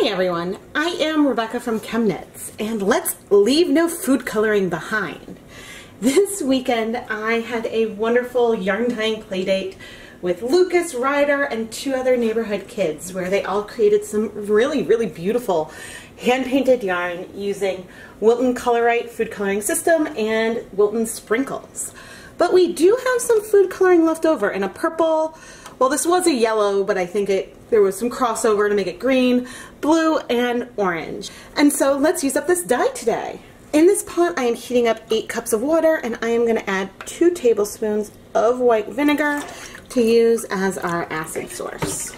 Hi everyone, I am Rebecca from ChemKnits and let's leave no food coloring behind. This weekend I had a wonderful yarn tying play date with Lucas, Ryder, and two other neighborhood kids where they all created some really, really beautiful hand-painted yarn using Wilton Color Right food coloring system and Wilton sprinkles. But we do have some food coloring left over in a purple, well this was a yellow, but I think it there was some crossover to make it green, blue, and orange. And so let's use up this dye today. In this pot I am heating up 8 cups of water and I am going to add 2 tablespoons of white vinegar to use as our acid source.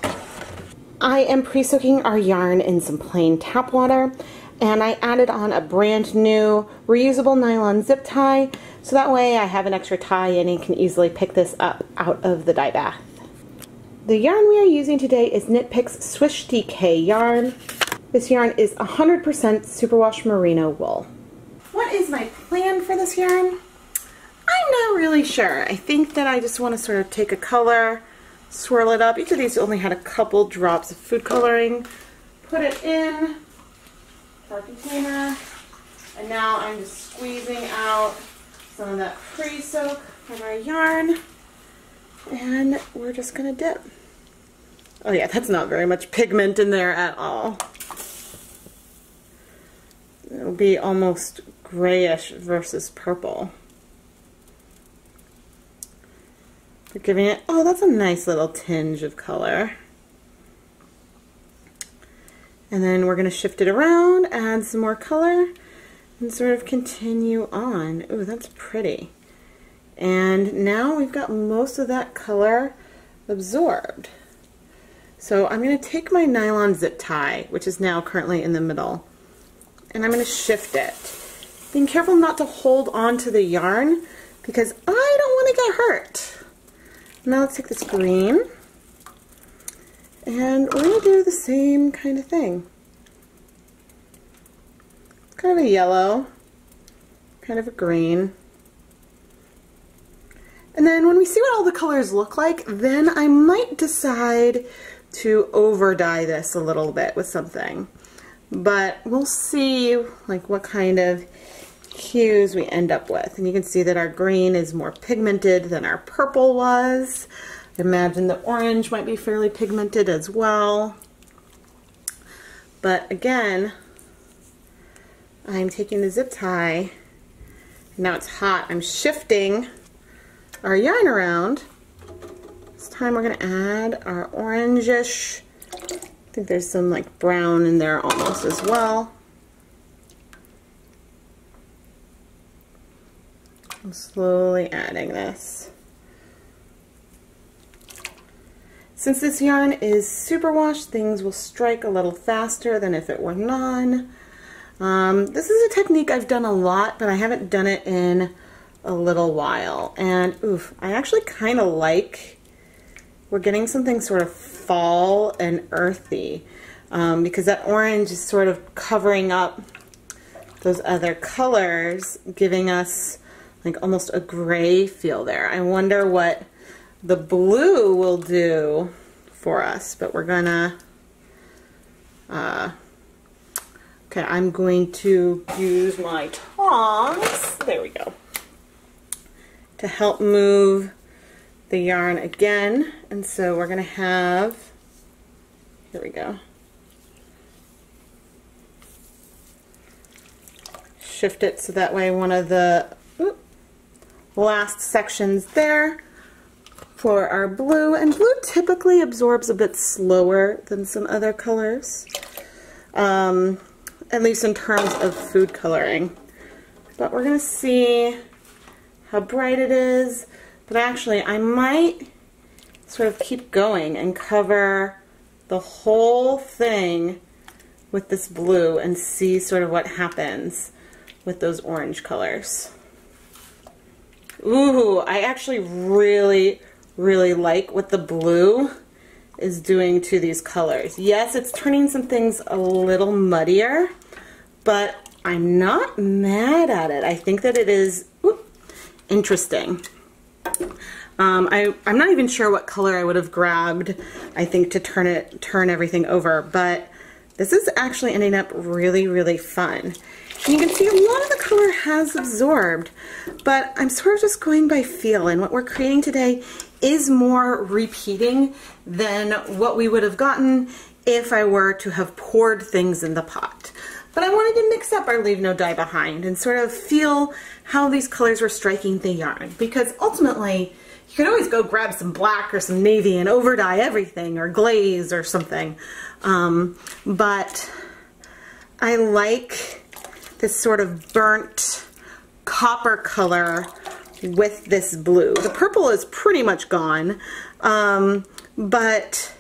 I am pre-soaking our yarn in some plain tap water and I added on a brand new reusable nylon zip tie so that way I have an extra tie and can easily pick this up out of the dye bath. The yarn we are using today is Knit Picks Swish DK yarn. This yarn is 100% superwash merino wool. What is my plan for this yarn? I'm not really sure. I think that I just want to sort of take a color, swirl it up. Each of these only had a couple drops of food coloring. Put it in our container. And now I'm just squeezing out some of that pre-soak from our yarn. And we're just going to dip. Oh yeah, that's not very much pigment in there at all. It'll be almost grayish versus purple. We're giving it, oh, that's a nice little tinge of color. And then we're going to shift it around, add some more color, and sort of continue on. Ooh, that's pretty. And now we've got most of that color absorbed. So I'm going to take my nylon zip tie, which is now currently in the middle, and I'm going to shift it. Being careful not to hold on to the yarn because I don't want to get hurt. Now let's take this green and we're going to do the same kind of thing. kind of a yellow, kind of a green. And then when we see what all the colors look like, then I might decide to over dye this a little bit with something. But we'll see like what kind of hues we end up with. And you can see that our green is more pigmented than our purple was. I imagine the orange might be fairly pigmented as well. But again, I'm taking the zip tie. Now it's hot. I'm shifting our yarn around. This time we're going to add our orangish. I think there's some like brown in there almost as well. I'm slowly adding this. Since this yarn is superwash, things will strike a little faster than if it were non. Um, this is a technique I've done a lot, but I haven't done it in a little while. And oof, I actually kind of like, we're getting something sort of fall and earthy um, because that orange is sort of covering up those other colors, giving us like almost a gray feel there. I wonder what the blue will do for us, but we're gonna, uh, okay, I'm going to use my tongs, there we go, to help move the yarn again. And so we're gonna have, here we go, shift it so that way one of the last sections there for our blue. And blue typically absorbs a bit slower than some other colors, um, at least in terms of food coloring. But we're going to see how bright it is. But actually, I might sort of keep going and cover the whole thing with this blue and see sort of what happens with those orange colors. Ooh, I actually really, really like what the blue is doing to these colors. Yes, it's turning some things a little muddier, but I'm not mad at it. I think that it is interesting. Um, I, I'm not even sure what color I would have grabbed, I think, to turn it, turn everything over, but This is actually ending up really, really fun. And you can see a lot of the color has absorbed, but I'm sort of just going by feel. And what we're creating today is more repeating than what we would have gotten if I were to have poured things in the pot. But I wanted to mix up our Leave No Dye Behind and sort of feel how these colors were striking the yarn because ultimately you could always go grab some black or some navy and over dye everything or glaze or something. Um, but I like this sort of burnt copper color with this blue. The purple is pretty much gone, um, but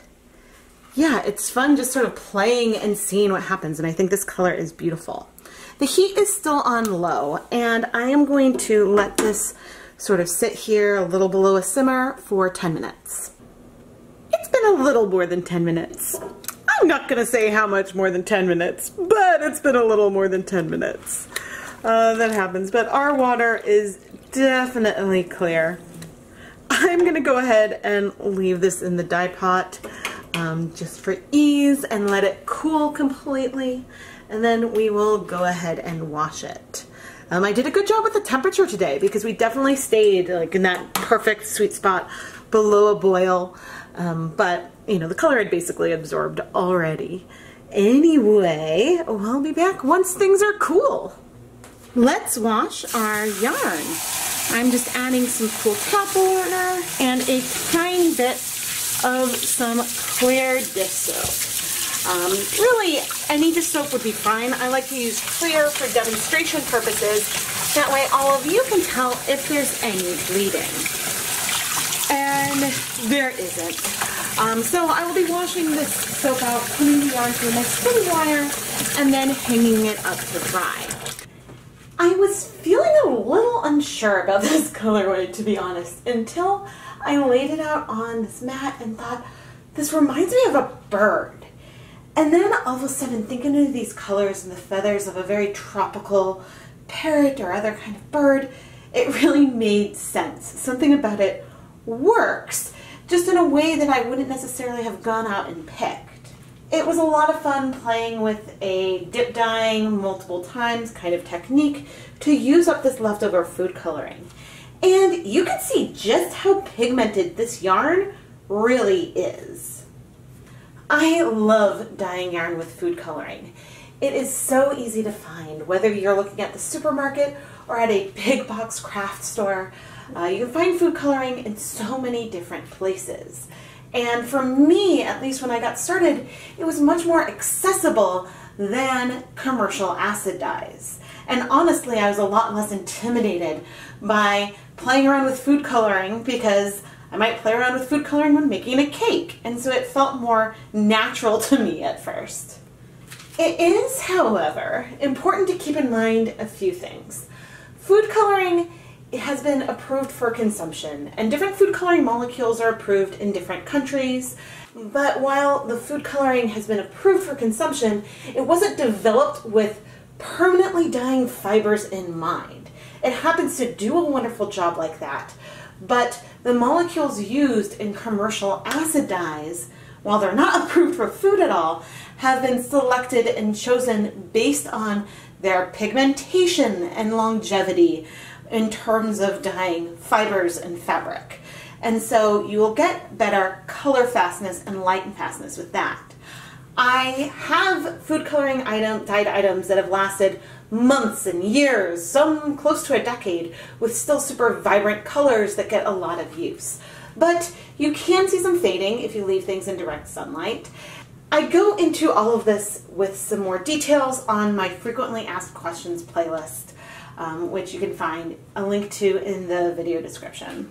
yeah, it's fun just sort of playing and seeing what happens, and I think this color is beautiful. The heat is still on low, and I am going to let this sort of sit here a little below a simmer for 10 minutes. It's been a little more than 10 minutes. I'm not gonna say how much more than 10 minutes, but it's been a little more than 10 minutes. Uh, that happens, but our water is definitely clear. I'm gonna go ahead and leave this in the dye pot um, just for ease and let it cool completely and then we will go ahead and wash it. Um, I did a good job with the temperature today because we definitely stayed like in that perfect sweet spot below a boil um, but you know the color had basically absorbed already. Anyway, we'll be back once things are cool. Let's wash our yarn. I'm just adding some cool tap water and a tiny bit of some clear dish soap. Um, really, any dish soap would be fine. I like to use clear for demonstration purposes. That way all of you can tell if there's any bleeding. And there isn't. Um, so I will be washing this soap out, putting the yarn through my spin wire, and then hanging it up to dry. I was feeling a little unsure about this colorway, to be honest, until I laid it out on this mat and thought, this reminds me of a bird. And then all of a sudden, thinking of these colors and the feathers of a very tropical parrot or other kind of bird, it really made sense. Something about it works, just in a way that I wouldn't necessarily have gone out and picked. It was a lot of fun playing with a dip dyeing multiple times kind of technique to use up this leftover food coloring. And you can see just how pigmented this yarn really is. I love dyeing yarn with food coloring. It is so easy to find, whether you're looking at the supermarket or at a big box craft store. Uh, you can find food coloring in so many different places. And for me, at least when I got started, it was much more accessible than commercial acid dyes. And honestly, I was a lot less intimidated by playing around with food coloring because I might play around with food coloring when making a cake, and so it felt more natural to me at first. It is, however, important to keep in mind a few things. Food coloring has been approved for consumption, and different food coloring molecules are approved in different countries. But while the food coloring has been approved for consumption, it wasn't developed with permanently dyeing fibers in mind. It happens to do a wonderful job like that, but the molecules used in commercial acid dyes, while they're not approved for food at all, have been selected and chosen based on their pigmentation and longevity in terms of dyeing fibers and fabric. And so you will get better color fastness and light fastness with that. I have food coloring item, dyed items that have lasted months and years, some close to a decade, with still super vibrant colors that get a lot of use. But you can see some fading if you leave things in direct sunlight. I go into all of this with some more details on my frequently asked questions playlist, um, which you can find a link to in the video description.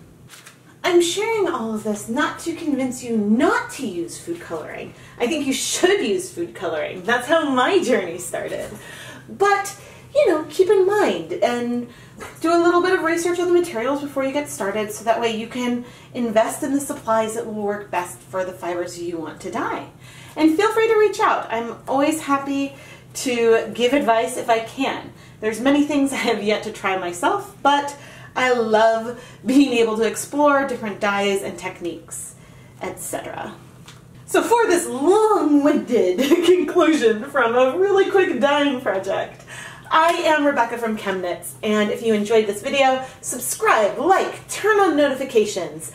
I'm sharing all of this not to convince you not to use food coloring. I think you should use food coloring. That's how my journey started. But, you know, keep in mind and do a little bit of research on the materials before you get started so that way you can invest in the supplies that will work best for the fibers you want to dye. And feel free to reach out. I'm always happy to give advice if I can. There's many things I have yet to try myself, but I love being able to explore different dyes and techniques, etc. So for this long-winded conclusion from a really quick dyeing project, I am Rebecca from ChemKnits, and if you enjoyed this video, subscribe, like, turn on notifications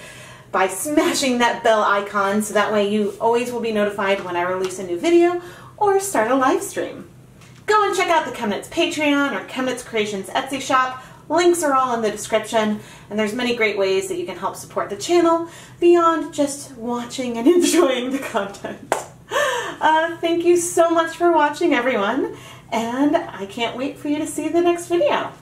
by smashing that bell icon so that way you always will be notified when I release a new video or start a live stream. Go and check out the ChemKnits Patreon or ChemKnits Creations Etsy shop. Links are all in the description, and there's many great ways that you can help support the channel beyond just watching and enjoying the content. Uh, thank you so much for watching, everyone, and I can't wait for you to see the next video.